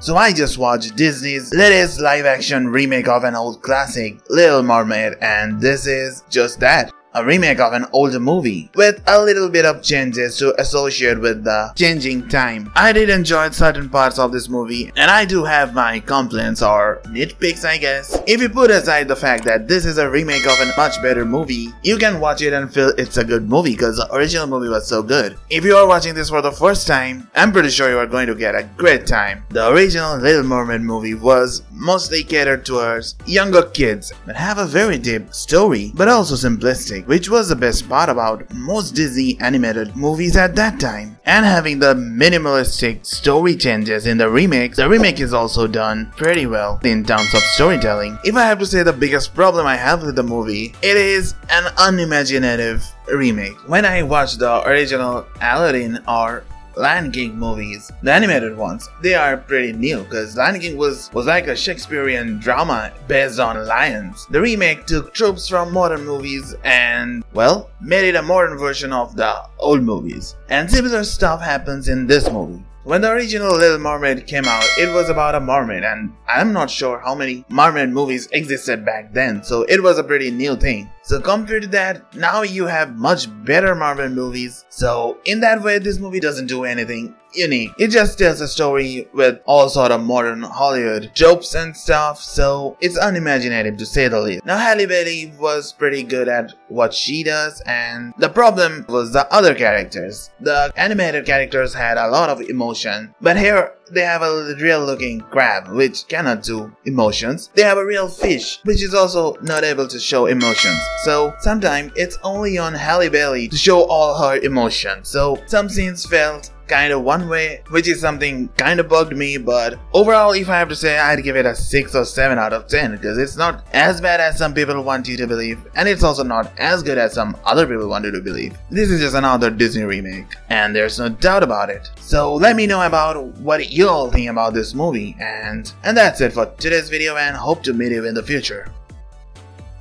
So I just watched Disney's latest live action remake of an old classic, Little Mermaid, and this is just that a remake of an older movie with a little bit of changes to associate with the changing time. I did enjoy certain parts of this movie and I do have my complaints or nitpicks I guess. If you put aside the fact that this is a remake of a much better movie, you can watch it and feel it's a good movie because the original movie was so good. If you are watching this for the first time, I'm pretty sure you are going to get a great time. The original Little Mermaid movie was mostly catered towards younger kids but have a very deep story but also simplistic which was the best part about most Disney animated movies at that time. And having the minimalistic story changes in the remake, the remake is also done pretty well in terms of storytelling. If I have to say the biggest problem I have with the movie, it is an unimaginative remake. When I watched the original Aladdin or Lion King movies, the animated ones, they are pretty new because Lion King was, was like a Shakespearean drama based on lions. The remake took tropes from modern movies and, well, made it a modern version of the old movies. And similar stuff happens in this movie. When the original Little Mermaid came out, it was about a mermaid and I'm not sure how many mermaid movies existed back then, so it was a pretty new thing. So compared to that, now you have much better mermaid movies, so in that way this movie doesn't do anything unique. It just tells a story with all sort of modern Hollywood jokes and stuff, so it's unimaginative to say the least. Now Halle Bailey was pretty good at what she does and the problem was the other characters. The animated characters had a lot of emotion, but here they have a real looking crab which cannot do emotions. They have a real fish which is also not able to show emotions. So sometimes it's only on Halle Bailey to show all her emotions. So some scenes felt kind of one way, which is something kind of bugged me. But overall, if I have to say, I'd give it a 6 or 7 out of 10 because it's not as bad as some people want you to believe, and it's also not as good as some other people want you to believe. This is just another Disney remake, and there's no doubt about it. So let me know about what you all think about this movie, and and that's it for today's video, and hope to meet you in the future.